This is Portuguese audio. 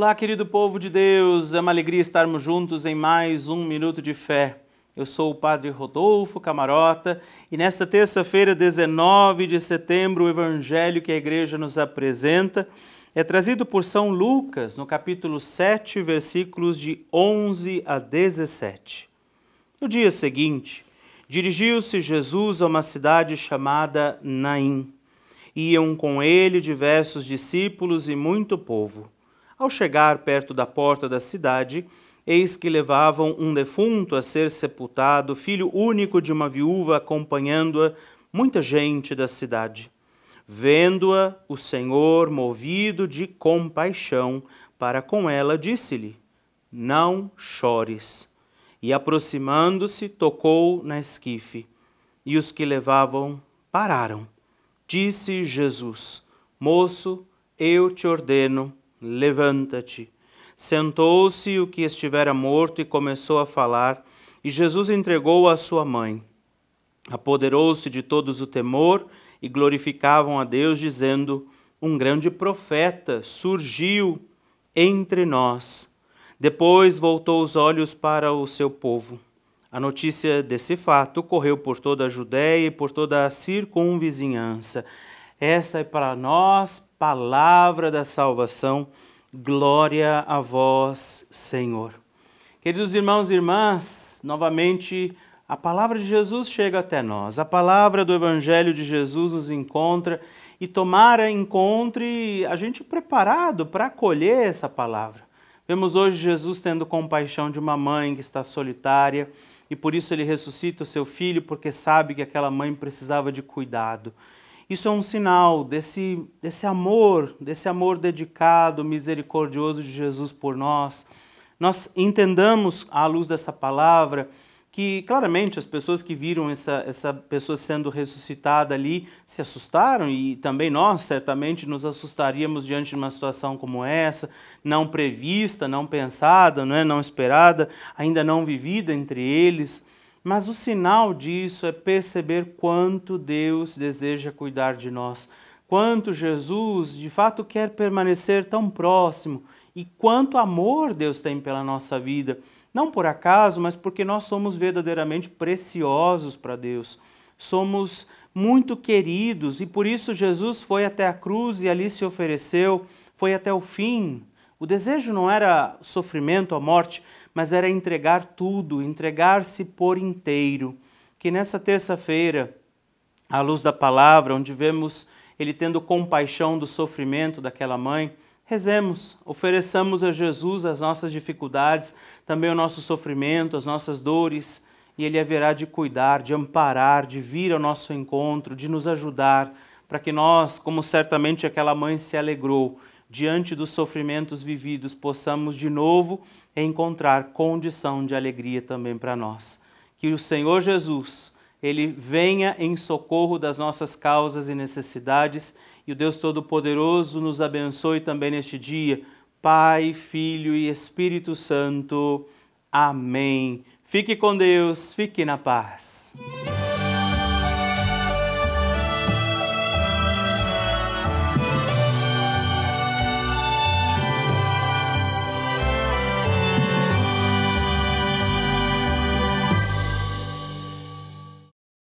Olá, querido povo de Deus, é uma alegria estarmos juntos em mais um Minuto de Fé. Eu sou o Padre Rodolfo Camarota e nesta terça-feira, 19 de setembro, o Evangelho que a Igreja nos apresenta é trazido por São Lucas, no capítulo 7, versículos de 11 a 17. No dia seguinte, dirigiu-se Jesus a uma cidade chamada Naim. Iam com ele diversos discípulos e muito povo. Ao chegar perto da porta da cidade, eis que levavam um defunto a ser sepultado, filho único de uma viúva, acompanhando-a muita gente da cidade. Vendo-a, o Senhor, movido de compaixão para com ela, disse-lhe: Não chores. E aproximando-se, tocou na esquife, e os que levavam pararam. Disse Jesus: Moço, eu te ordeno Levanta-te. Sentou-se o que estivera morto e começou a falar, e Jesus entregou a sua mãe. Apoderou-se de todos o temor e glorificavam a Deus, dizendo: Um grande profeta surgiu entre nós. Depois voltou os olhos para o seu povo. A notícia desse fato correu por toda a Judéia e por toda a circunvizinhança. Esta é para nós palavra da salvação. Glória a vós, Senhor. Queridos irmãos e irmãs, novamente a palavra de Jesus chega até nós. A palavra do Evangelho de Jesus nos encontra e tomara encontre a gente preparado para acolher essa palavra. Vemos hoje Jesus tendo compaixão de uma mãe que está solitária e por isso ele ressuscita o seu filho porque sabe que aquela mãe precisava de cuidado. Isso é um sinal desse, desse amor, desse amor dedicado, misericordioso de Jesus por nós. Nós entendamos, à luz dessa palavra, que claramente as pessoas que viram essa, essa pessoa sendo ressuscitada ali se assustaram e também nós certamente nos assustaríamos diante de uma situação como essa, não prevista, não pensada, não, é? não esperada, ainda não vivida entre eles. Mas o sinal disso é perceber quanto Deus deseja cuidar de nós, quanto Jesus de fato quer permanecer tão próximo e quanto amor Deus tem pela nossa vida. Não por acaso, mas porque nós somos verdadeiramente preciosos para Deus. Somos muito queridos e por isso Jesus foi até a cruz e ali se ofereceu, foi até o fim. O desejo não era sofrimento, a morte, mas era entregar tudo, entregar-se por inteiro. Que nessa terça-feira, à luz da palavra, onde vemos ele tendo compaixão do sofrimento daquela mãe, rezemos, ofereçamos a Jesus as nossas dificuldades, também o nosso sofrimento, as nossas dores, e ele haverá de cuidar, de amparar, de vir ao nosso encontro, de nos ajudar, para que nós, como certamente aquela mãe se alegrou, diante dos sofrimentos vividos, possamos de novo encontrar condição de alegria também para nós. Que o Senhor Jesus, ele venha em socorro das nossas causas e necessidades e o Deus Todo-Poderoso nos abençoe também neste dia. Pai, Filho e Espírito Santo. Amém. Fique com Deus, fique na paz.